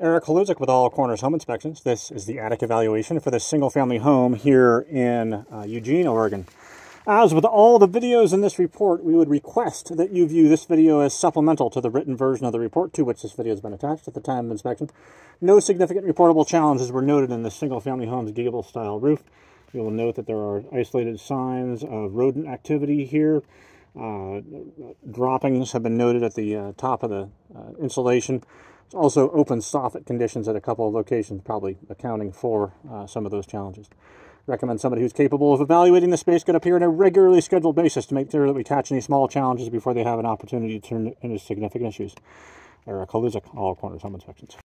Erik Haluzak with All Corners Home Inspections. This is the attic evaluation for this single family home here in uh, Eugene, Oregon. As with all the videos in this report, we would request that you view this video as supplemental to the written version of the report to which this video has been attached at the time of inspection. No significant reportable challenges were noted in the single family home's gable style roof. You will note that there are isolated signs of rodent activity here. Uh, droppings have been noted at the uh, top of the uh, insulation also open soffit conditions at a couple of locations, probably accounting for uh, some of those challenges. Recommend somebody who's capable of evaluating the space up here on a regularly scheduled basis to make sure that we catch any small challenges before they have an opportunity to turn into significant issues. Erik Haluzak, All Corners Home Inspections.